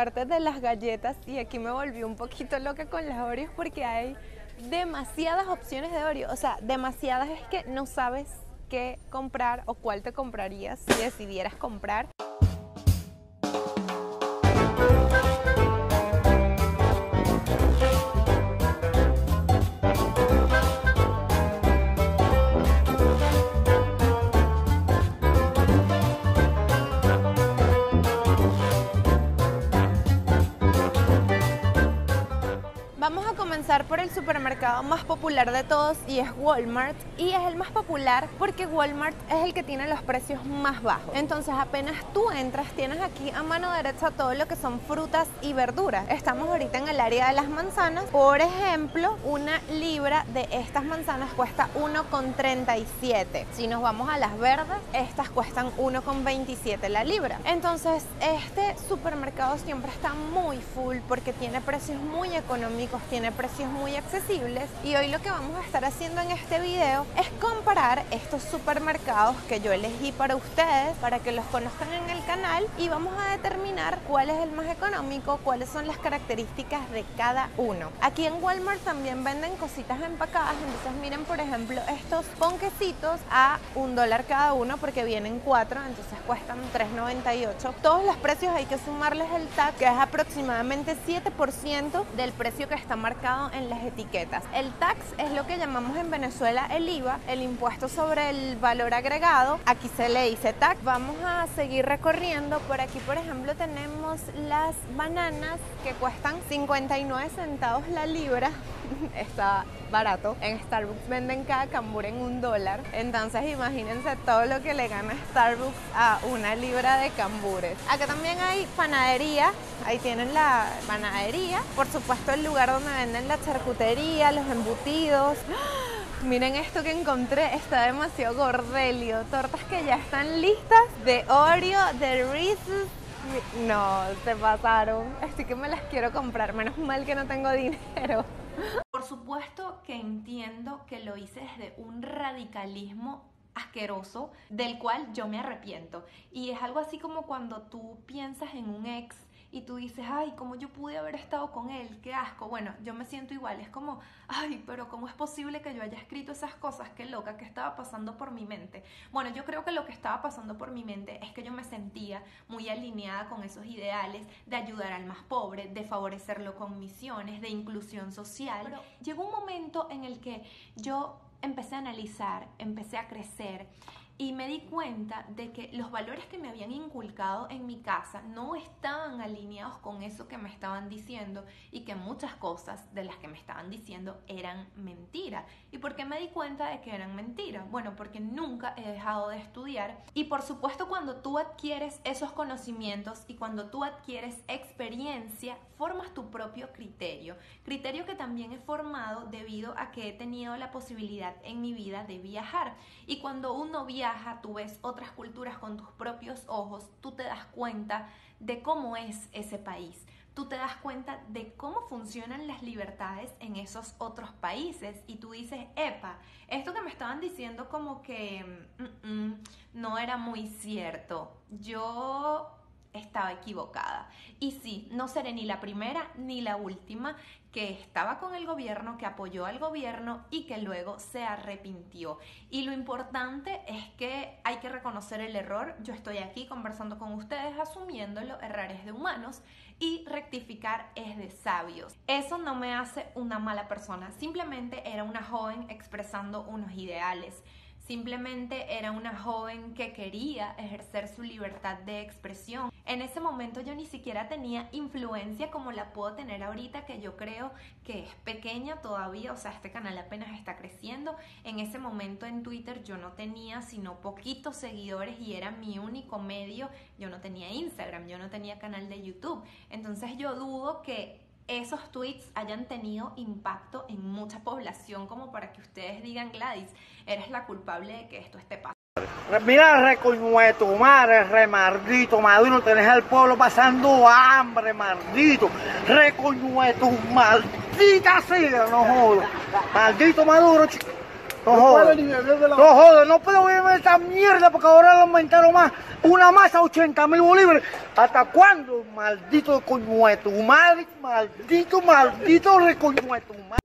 parte de las galletas y aquí me volví un poquito loca con las Oreos porque hay demasiadas opciones de Oreo. O sea, demasiadas es que no sabes qué comprar o cuál te comprarías si decidieras comprar. Por el supermercado más popular de todos y es Walmart. Y es el más popular porque Walmart es el que tiene los precios más bajos. Entonces apenas tú entras tienes aquí a mano derecha todo lo que son frutas y verduras. Estamos ahorita en el área de las manzanas. Por ejemplo, una libra de estas manzanas cuesta 1,37. Si nos vamos a las verdes, estas cuestan 1,27 la libra. Entonces este supermercado siempre está muy full porque tiene precios muy económicos tiene precios muy accesibles y hoy lo que vamos a estar haciendo en este video es comparar estos supermercados que yo elegí para ustedes, para que los conozcan en el canal y vamos a determinar cuál es el más económico, cuáles son las características de cada uno. Aquí en Walmart también venden cositas empacadas, entonces miren por ejemplo estos ponquecitos a un dólar cada uno porque vienen cuatro, entonces cuestan 3.98. Todos los precios hay que sumarles el tag que es aproximadamente 7% del precio que está marcado en las etiquetas. El tax es lo que llamamos en Venezuela el IVA, el impuesto sobre el valor agregado. Aquí se le dice tax. Vamos a seguir recorriendo. Por aquí, por ejemplo, tenemos las bananas que cuestan 59 centavos la libra. Está barato. En Starbucks venden cada cambur en un dólar. Entonces imagínense todo lo que le gana Starbucks a una libra de cambures. Acá también hay panadería. Ahí tienen la panadería. Por supuesto el lugar donde venden la charcutería, los embutidos. Miren esto que encontré, está demasiado gordelio. Tortas que ya están listas de Oreo, de Reese's. No, se pasaron. Así que me las quiero comprar. Menos mal que no tengo dinero. Por supuesto que entiendo que lo hice desde un radicalismo asqueroso del cual yo me arrepiento. Y es algo así como cuando tú piensas en un ex y tú dices, ay, ¿cómo yo pude haber estado con él? Qué asco. Bueno, yo me siento igual. Es como, ay, pero ¿cómo es posible que yo haya escrito esas cosas? Qué loca, que estaba pasando por mi mente? Bueno, yo creo que lo que estaba pasando por mi mente es que yo me sentía muy alineada con esos ideales de ayudar al más pobre, de favorecerlo con misiones, de inclusión social. Pero llegó un momento en el que yo empecé a analizar, empecé a crecer y me di cuenta de que los valores que me habían inculcado en mi casa no estaban alineados con eso que me estaban diciendo y que muchas cosas de las que me estaban diciendo eran mentira. ¿Y por qué me di cuenta de que eran mentira? Bueno, porque nunca he dejado de estudiar y por supuesto cuando tú adquieres esos conocimientos y cuando tú adquieres experiencia, formas tu propio criterio. Criterio que también he formado debido a que he tenido la posibilidad en mi vida de viajar. Y cuando uno viaja, tú ves otras culturas con tus propios ojos, tú te das cuenta de cómo es ese país. Tú te das cuenta de cómo funcionan las libertades en esos otros países y tú dices, epa, esto que me estaban diciendo como que mm, mm, no era muy cierto. Yo estaba equivocada. Y sí, no seré ni la primera ni la última que estaba con el gobierno, que apoyó al gobierno y que luego se arrepintió. Y lo importante es que hay que reconocer el error. Yo estoy aquí conversando con ustedes, asumiéndolo, errores de humanos y rectificar es de sabios. Eso no me hace una mala persona, simplemente era una joven expresando unos ideales. Simplemente era una joven que quería ejercer su libertad de expresión. En ese momento yo ni siquiera tenía influencia como la puedo tener ahorita, que yo creo que es pequeña todavía, o sea, este canal apenas está creciendo. En ese momento en Twitter yo no tenía sino poquitos seguidores y era mi único medio. Yo no tenía Instagram, yo no tenía canal de YouTube. Entonces yo dudo que esos tweets hayan tenido impacto en mucha población como para que ustedes digan, Gladys, eres la culpable de que esto esté pasando. Mira, recoñue tu madre, re maldito, Maduro, tenés al pueblo pasando hambre, maldito. Recoñue tu maldita sea, no jodas. Maldito Maduro, No No jodas. No jodas, no puedo beber esta mierda porque ahora lo aumentaron más. Una masa 80 mil bolívares. ¿Hasta cuándo? Maldito coño de tu madre, maldito, maldito recoño de tu madre.